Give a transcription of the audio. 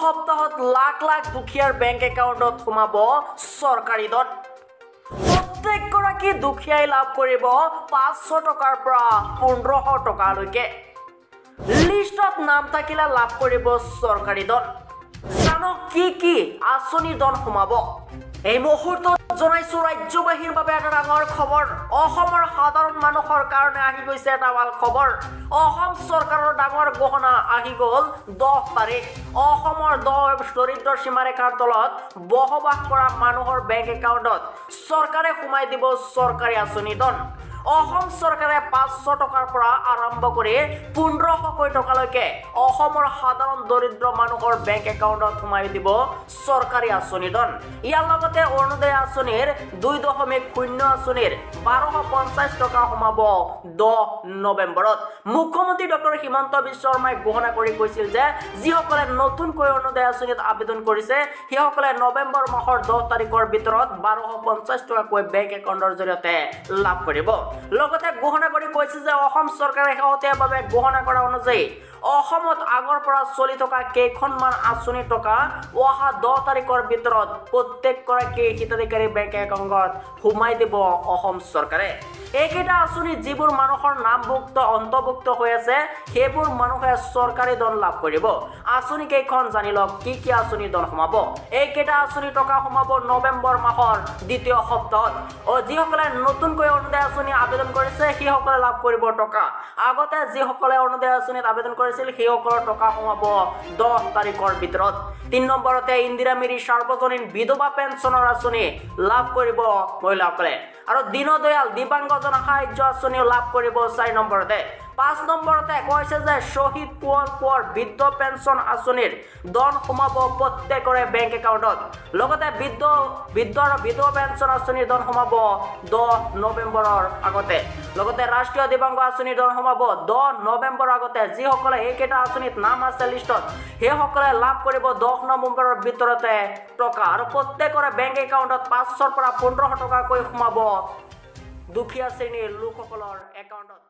সপ্তাহত লাখ লাখ দুখীয়াৰ বেংক একাউণ্টত সোমাব চৰকাৰী ধন প্ৰত্যেকগৰাকী দুখীয়াই লাভ কৰিব পাঁচশ টকাৰ পৰা পোন্ধৰশ টকালৈকে। লিষ্টত নাম থাকিলে লাভ কৰিব চৰকাৰী ধন জানক কি কি আঁচনি ধন সোমাব। এই মুহূৰ্তত জনাইছো ৰাজ্যবাসীৰ বাবে এটা ডাঙৰ খবৰ। অসমৰ সাধাৰণ মানুহৰ কাৰণে আহি গৈছে এটা ভাল খবৰ। অসম চৰকাৰৰ ডাঙৰ গহনা আহি গ'ল দহ তাৰিখ। অসমৰ দহ দৰিদ্ৰ সীমাৰেখাৰ তলত বসবাস কৰা মানুহৰ বেংক একাউণ্টত চৰকাৰে সোমাই দিব চৰকাৰী আঁচনি ধন। অসম চৰকাৰে পাঁচশ টকাৰ পৰা আৰম্ভ কৰি পোন্ধৰশকৈ টকালৈকে অসমৰ সাধাৰণ দৰিদ্ৰ মানুহৰ বেংক একাউণ্টত সোমাই দিব চৰকাৰী আঁচনি ধন। ইয়াৰ লগতে অৰুণোদয় আঁচনিৰ দুই দশমিক শূন্য আঁচনিৰ বাৰশ পঞ্চাছ টকা সোমাব দহ নৱেম্বৰত। মুখ্যমন্ত্ৰী ডক্টৰ হিমন্ত বিশ্ব শৰ্মাই ঘোষণা কৰি কৈছিল যে যিসকলে নতুনকৈ অৰুণোদয় আঁচনিত আবেদন কৰিছে সেইসকলে নৱেম্বৰ মাহৰ দহ তাৰিখৰ ভিতৰত বাৰশ পঞ্চাছ টকাকৈ বেংক একাউণ্টৰ জৰিয়তে লাভ কৰিব। লগতে ঘোষণা কৰি কৈছে যে অসম চৰকাৰে শেহতীয়াভাৱে ঘোষণা কৰা অনুযায়ী অসমত আগৰ পৰা চলি থকা কেইখনমান আঁচনিৰ টকা অহা দহ তাৰিখৰ ভিতৰত প্ৰত্যেকগৰাকী হিতাধিকাৰী বেংক একাউণ্টত সোমাই দিব অসম চৰকাৰে। এইকেইটা আঁচনি যিবোৰ মানুহৰ নামভুক্ত অন্তৰ্ভুক্ত হৈ আছে সেইবোৰ মানুহে চৰকাৰী ধন লাভ কৰিব। আঁচনি কেইখন জানি লওক কি কি আঁচনি ধন সোমাব। এইকেইটা আঁচনি টকা সোমাব নৱেম্বৰ মাহৰ দ্বিতীয় সপ্তাহত। যিসকলে নতুনকৈ অৰুণোদয় আঁচনি আবেদন কৰিছে সেইসকলে লাভ কৰিব টকা। আগতে যিসকলে অৰুণোদয় আঁচনিত আবেদন কৰিছিল সেইসকলৰ টকা সোমাব দহ তাৰিখৰ ভিতৰত। তিনি নম্বৰতে ইন্দিৰা মিৰি সাৰ্বজনীন বিধৱা পেঞ্চনৰ আঁচনি লাভ কৰিব মহিলাসকলে। আৰু দীনদয়াল দিব্যাংগজন সাহায্য আঁচনিও লাভ কৰিব চাৰি নম্বৰতে। পাঁচ নম্বৰতে কৈছে যে শ্বহীদ পোৱল পোৱাৰ বৃদ্ধ পেঞ্চন আঁচনিৰ ধন সোমাব প্ৰত্যেকৰে বেংক একাউণ্টত লগতে বৃদ্ধ বৃদ্ধ আৰু বিধৱা পেঞ্চন আঁচনিৰ ধন সোমাব দহ নৱেম্বৰৰ আগতে। লগতে ৰাষ্ট্ৰীয় দিব্যাংগ আঁচনিৰ ধন সোমাব দহ নৱেম্বৰৰ আগতে। যিসকলে এইকেইটা আঁচনিত নাম আছে লিষ্টত সেইসকলে লাভ কৰিব দহ নৱেম্বৰৰ ভিতৰতে টকা। আৰু প্ৰত্যেকৰে বেংক একাউণ্টত পাঁচশৰ পৰা পোন্ধৰশ টকাকৈ সোমাব দুখীয়া শ্ৰেণীৰ লোকসকলৰ একাউণ্টত